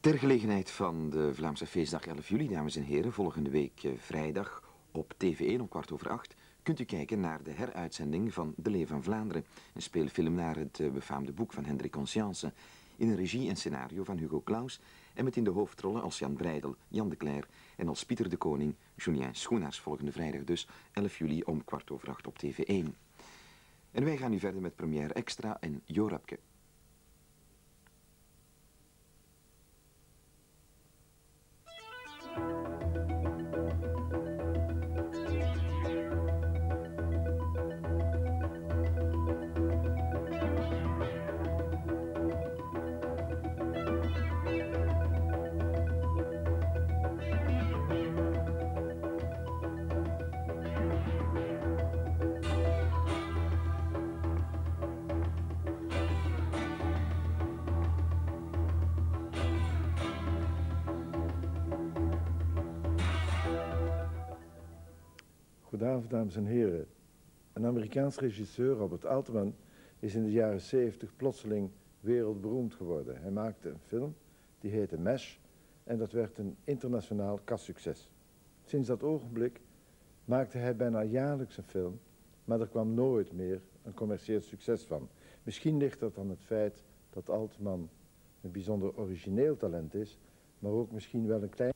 Ter gelegenheid van de Vlaamse feestdag 11 juli, dames en heren, volgende week eh, vrijdag op TV1 om kwart over acht, kunt u kijken naar de heruitzending van De Leeuw van Vlaanderen, een speelfilm naar het eh, befaamde boek van Hendrik Conscience, in een regie en scenario van Hugo Claus en met in de hoofdrollen als Jan Breidel, Jan de Cler en als Pieter de Koning, Julien Schoenaars, volgende vrijdag dus, 11 juli om kwart over acht op TV1. En wij gaan nu verder met Première Extra en Jorapke. Goedenavond, dames en heren. Een Amerikaans regisseur, Robert Altman, is in de jaren 70 plotseling wereldberoemd geworden. Hij maakte een film, die heette Mesh, en dat werd een internationaal kastsucces. Sinds dat ogenblik maakte hij bijna jaarlijks een film, maar er kwam nooit meer een commercieel succes van. Misschien ligt dat aan het feit dat Altman een bijzonder origineel talent is, maar ook misschien wel een klein...